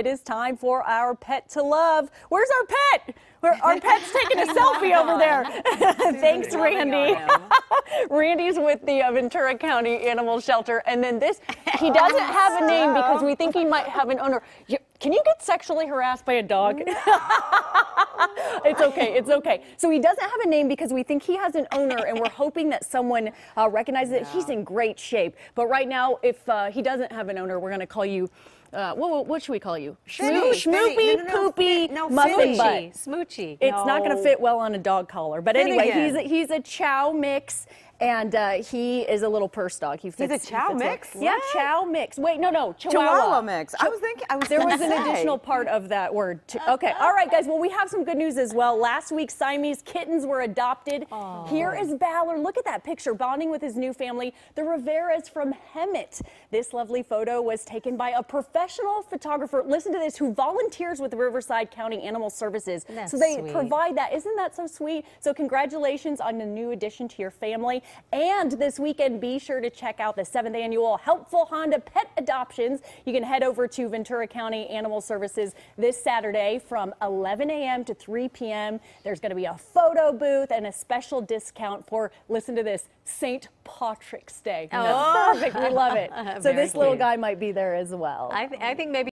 it is time for our pet to love. Where's our pet? Where our pet's taking a selfie over there. Thanks, Randy. Randy's with the uh, Ventura County Animal Shelter, and then this he doesn't have a name because we think he might have an owner. You, can you get sexually harassed by a dog? it's okay. It's okay. So he doesn't have a name because we think he has an owner, and we're hoping that someone uh, recognizes it. He's in great shape. But right now, if uh, he doesn't have an owner, we're going to call you. Uh, what, what should we call you? Schmoo- Schmoopy, No, no, no, poopy, no, muffin butt. Smoochy. It's not going to fit well on a dog collar. But anyway, he's a, he's a chow mix. And uh, he is a little purse dog. He fits, a he chow well. mix? Yeah, chow mix. Wait, no, no, chihuahua. Chihuahua mix. I was thinking. I was. There was an say. additional part of that word. Too. Okay, all right, guys. Well, we have some good news as well. Last week, Siamese kittens were adopted. Here is Ballard. Look at that picture, bonding with his new family, the Riveras from Hemet. This lovely photo was taken by a professional photographer. Listen to this, who volunteers with the Riverside County Animal Services. That's so they sweet. provide that. Isn't that so sweet? So congratulations on the new addition to your family. And this weekend, be sure to check out the seventh annual Helpful Honda Pet Adoptions. You can head over to Ventura County Animal Services this Saturday from 11 a.m. to 3 p.m. There's going to be a photo booth and a special discount for, listen to this, St. Patrick's Day. That's oh. perfect. We love it. So Very this little cute. guy might be there as well. I, th- I think maybe